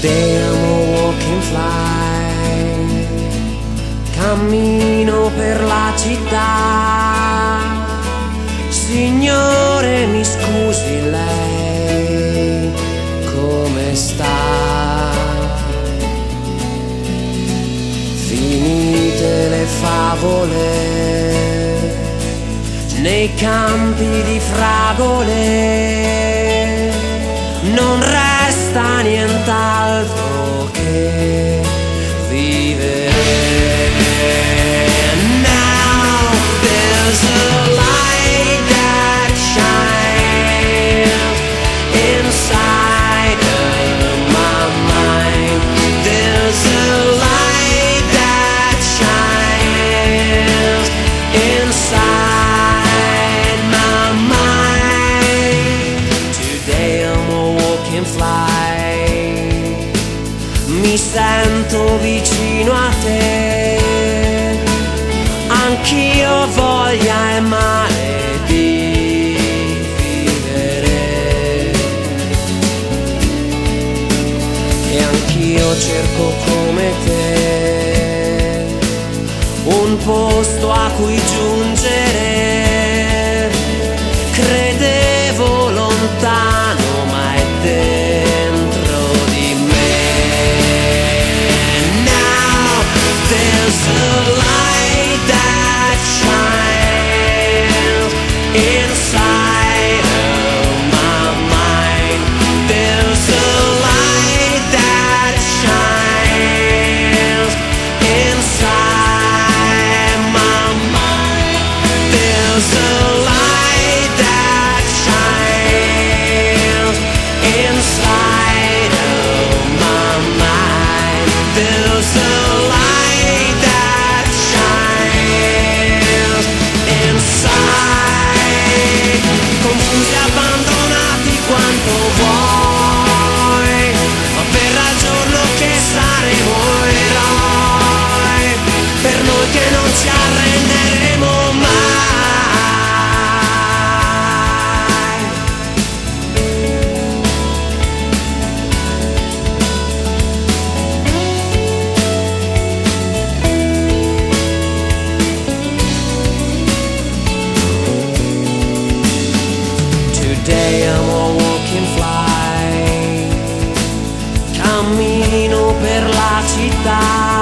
Today I'm a walking fly, cammino per la città. Signore mi scusi lei, come sta? Finite le favole nei campi di fragole sento vicino a te. Anch'io voglia e male di vivere. E anch'io cerco come te un posto a cui giungere. Credo to Today I'm a walking fly Cammino per la città.